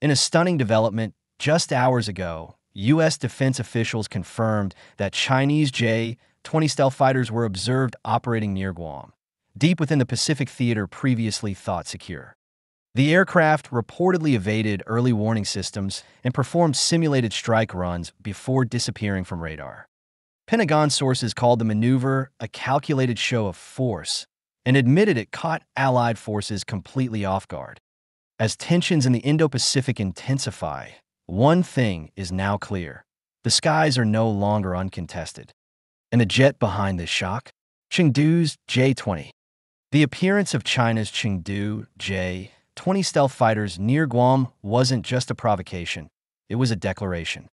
In a stunning development, just hours ago, U.S. defense officials confirmed that Chinese J 20 stealth fighters were observed operating near Guam, deep within the Pacific theater previously thought secure. The aircraft reportedly evaded early warning systems and performed simulated strike runs before disappearing from radar. Pentagon sources called the maneuver a calculated show of force and admitted it caught Allied forces completely off guard. As tensions in the Indo Pacific intensify, one thing is now clear the skies are no longer uncontested. And the jet behind this shock? Chengdu's J 20. The appearance of China's Chengdu J 20 stealth fighters near Guam wasn't just a provocation, it was a declaration.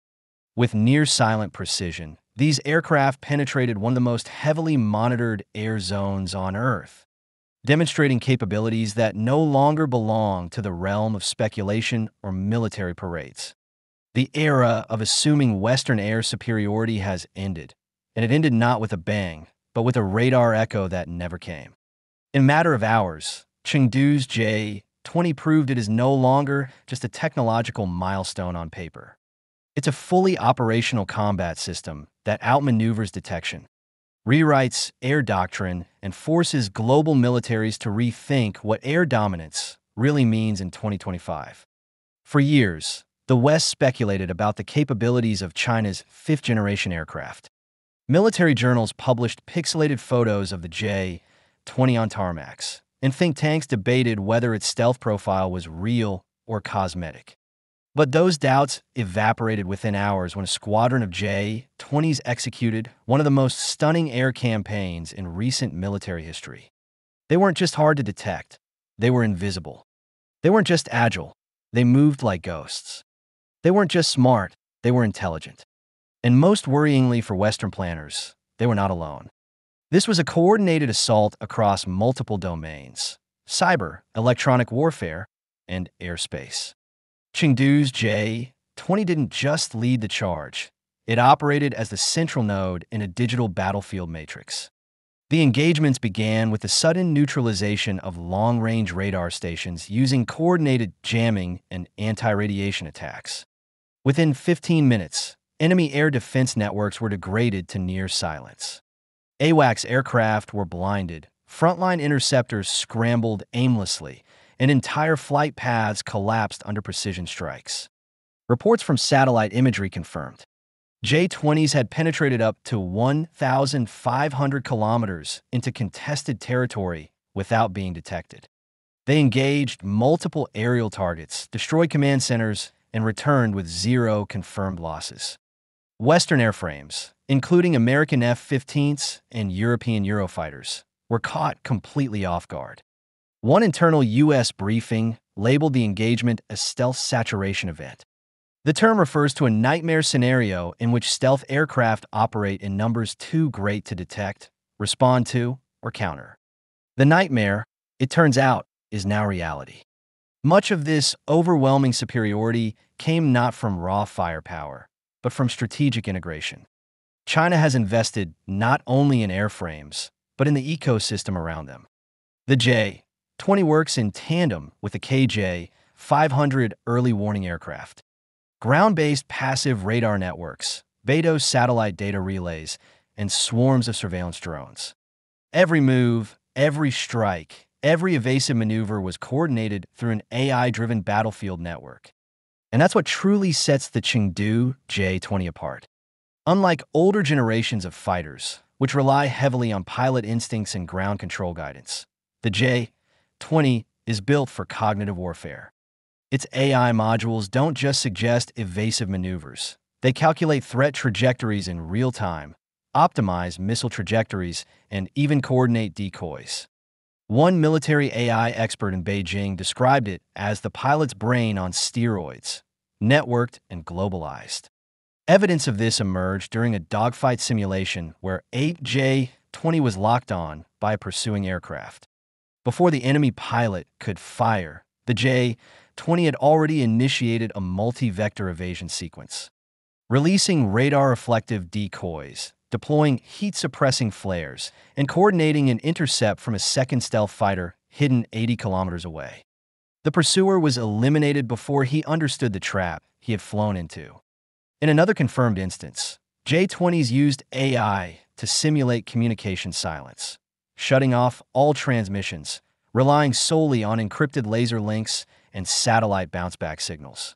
With near silent precision, these aircraft penetrated one of the most heavily monitored air zones on Earth, demonstrating capabilities that no longer belong to the realm of speculation or military parades. The era of assuming Western air superiority has ended, and it ended not with a bang, but with a radar echo that never came. In a matter of hours, Chengdu's J 20 proved it is no longer just a technological milestone on paper. It's a fully operational combat system that outmaneuvers detection, rewrites air doctrine, and forces global militaries to rethink what air dominance really means in 2025. For years, the West speculated about the capabilities of China's fifth generation aircraft. Military journals published pixelated photos of the J 20 on tarmacs, and think tanks debated whether its stealth profile was real or cosmetic. But those doubts evaporated within hours when a squadron of J 20s executed one of the most stunning air campaigns in recent military history. They weren't just hard to detect, they were invisible. They weren't just agile, they moved like ghosts. They weren't just smart, they were intelligent. And most worryingly for Western planners, they were not alone. This was a coordinated assault across multiple domains cyber, electronic warfare, and airspace. Chengdu's J 20 didn't just lead the charge, it operated as the central node in a digital battlefield matrix. The engagements began with the sudden neutralization of long range radar stations using coordinated jamming and anti radiation attacks. Within 15 minutes, enemy air defense networks were degraded to near silence. AWACS aircraft were blinded, frontline interceptors scrambled aimlessly, and entire flight paths collapsed under precision strikes. Reports from satellite imagery confirmed J 20s had penetrated up to 1,500 kilometers into contested territory without being detected. They engaged multiple aerial targets, destroyed command centers, and returned with zero confirmed losses. Western airframes, including American F 15s and European Eurofighters, were caught completely off guard. One internal U.S. briefing labeled the engagement a stealth saturation event. The term refers to a nightmare scenario in which stealth aircraft operate in numbers too great to detect, respond to, or counter. The nightmare, it turns out, is now reality. Much of this overwhelming superiority came not from raw firepower, but from strategic integration. China has invested not only in airframes, but in the ecosystem around them. The J 20 works in tandem with the KJ 500 early warning aircraft. Ground based passive radar networks, Beidou satellite data relays, and swarms of surveillance drones. Every move, every strike, every evasive maneuver was coordinated through an AI driven battlefield network. And that's what truly sets the Chengdu J 20 apart. Unlike older generations of fighters, which rely heavily on pilot instincts and ground control guidance, the J 20 is built for cognitive warfare. Its AI modules don't just suggest evasive maneuvers, they calculate threat trajectories in real time, optimize missile trajectories, and even coordinate decoys. One military AI expert in Beijing described it as the pilot's brain on steroids, networked and globalized. Evidence of this emerged during a dogfight simulation where a J 20 was locked on by a pursuing aircraft. Before the enemy pilot could fire, the J 20 had already initiated a multi vector evasion sequence, releasing radar reflective decoys, deploying heat suppressing flares, and coordinating an intercept from a second stealth fighter hidden 80 kilometers away. The pursuer was eliminated before he understood the trap he had flown into. In another confirmed instance, J-20s used AI to simulate communication silence, shutting off all transmissions, relying solely on encrypted laser links and satellite bounce-back signals.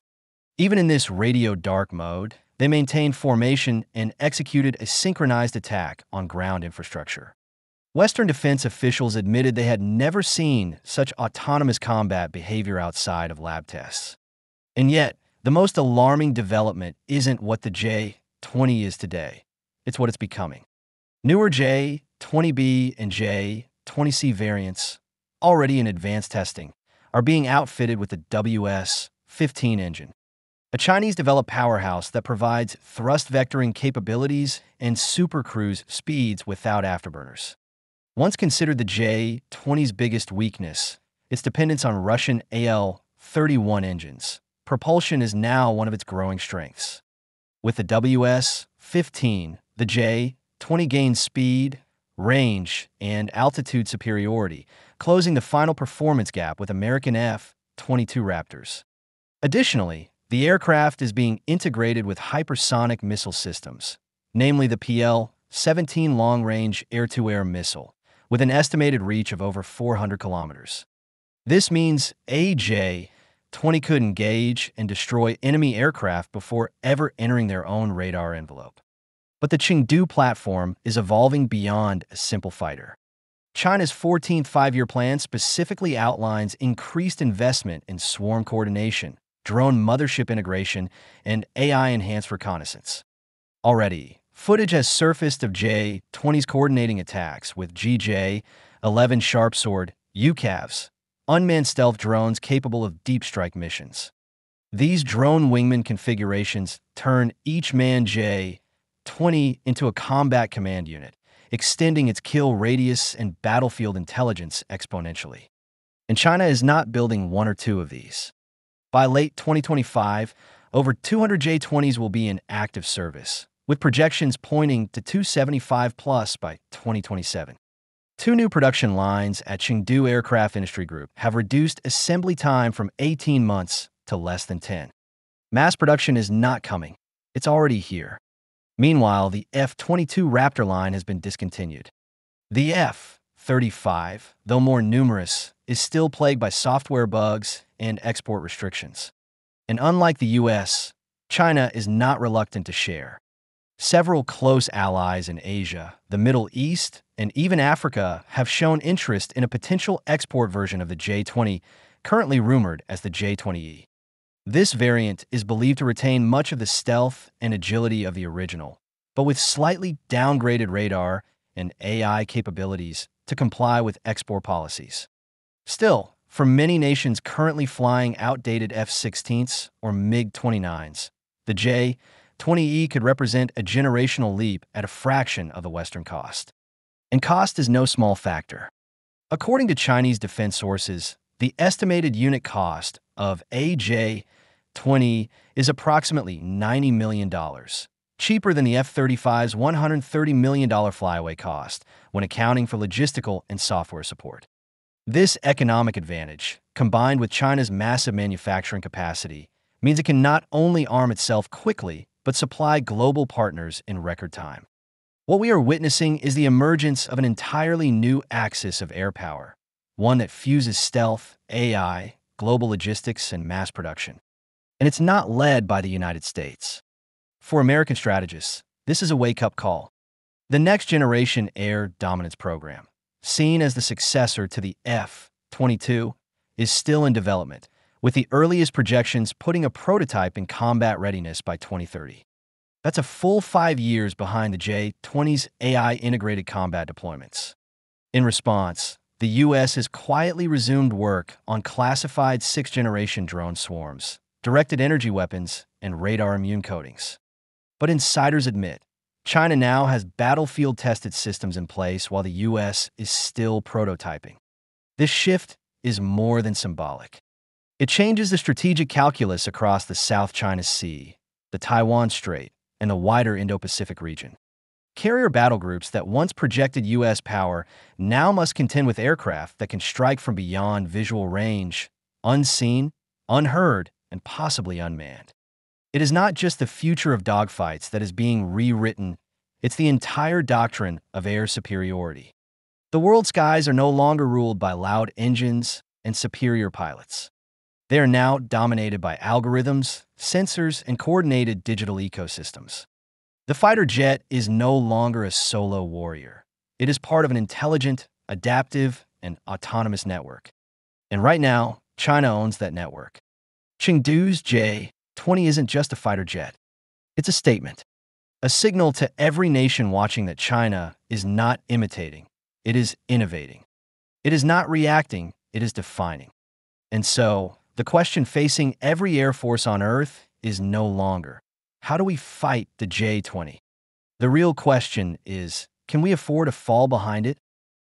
Even in this radio dark mode, they maintained formation and executed a synchronized attack on ground infrastructure. Western defense officials admitted they had never seen such autonomous combat behavior outside of lab tests. And yet, the most alarming development isn't what the J 20 is today, it's what it's becoming. Newer J 20B and J 20C variants, already in advanced testing, are being outfitted with the WS 15 engine, a Chinese developed powerhouse that provides thrust vectoring capabilities and supercruise speeds without afterburners. Once considered the J 20's biggest weakness, its dependence on Russian AL 31 engines, propulsion is now one of its growing strengths. With the WS 15, the J 20 gains speed, range, and altitude superiority, closing the final performance gap with American F 22 Raptors. Additionally, the aircraft is being integrated with hypersonic missile systems, namely the PL 17 long range air to air missile, with an estimated reach of over 400 kilometers. This means AJ 20 could engage and destroy enemy aircraft before ever entering their own radar envelope. But the Chengdu platform is evolving beyond a simple fighter. China's 14th five year plan specifically outlines increased investment in swarm coordination, drone mothership integration, and AI enhanced reconnaissance. Already, footage has surfaced of J 20's coordinating attacks with GJ 11 Sharpsword UCAVs unmanned stealth drones capable of deep strike missions. These drone wingman configurations turn each man J-20 into a combat command unit, extending its kill radius and battlefield intelligence exponentially. And China is not building one or two of these. By late 2025, over 200 J-20s will be in active service, with projections pointing to 275 plus by 2027. Two new production lines at Chengdu Aircraft Industry Group have reduced assembly time from 18 months to less than 10. Mass production is not coming, it's already here. Meanwhile, the F 22 Raptor line has been discontinued. The F 35, though more numerous, is still plagued by software bugs and export restrictions. And unlike the US, China is not reluctant to share. Several close allies in Asia, the Middle East, and even Africa have shown interest in a potential export version of the J20, currently rumored as the J20E. This variant is believed to retain much of the stealth and agility of the original, but with slightly downgraded radar and AI capabilities to comply with export policies. Still, for many nations currently flying outdated F 16s or MiG 29s, the J 20E could represent a generational leap at a fraction of the Western cost. And cost is no small factor. According to Chinese defense sources, the estimated unit cost of AJ-20 is approximately $90 million, cheaper than the F-35's $130 million flyaway cost when accounting for logistical and software support. This economic advantage, combined with China's massive manufacturing capacity, means it can not only arm itself quickly, but supply global partners in record time. What we are witnessing is the emergence of an entirely new axis of air power, one that fuses stealth, AI, global logistics, and mass production. And it's not led by the United States. For American strategists, this is a wake up call. The Next Generation Air Dominance Program, seen as the successor to the F 22, is still in development with the earliest projections putting a prototype in combat readiness by 2030. That's a full five years behind the J-20's AI integrated combat deployments. In response, the U.S. has quietly resumed work on classified sixth-generation drone swarms, directed energy weapons, and radar immune coatings. But insiders admit, China now has battlefield-tested systems in place while the U.S. is still prototyping. This shift is more than symbolic. It changes the strategic calculus across the South China Sea, the Taiwan Strait, and the wider Indo Pacific region. Carrier battle groups that once projected U.S. power now must contend with aircraft that can strike from beyond visual range unseen, unheard, and possibly unmanned. It is not just the future of dogfights that is being rewritten, it's the entire doctrine of air superiority. The world skies are no longer ruled by loud engines and superior pilots. They are now dominated by algorithms, sensors, and coordinated digital ecosystems. The fighter jet is no longer a solo warrior. It is part of an intelligent, adaptive, and autonomous network. And right now, China owns that network. Chengdu's J 20 isn't just a fighter jet, it's a statement, a signal to every nation watching that China is not imitating, it is innovating. It is not reacting, it is defining. And so, the question facing every Air Force on Earth is no longer how do we fight the J 20? The real question is can we afford to fall behind it?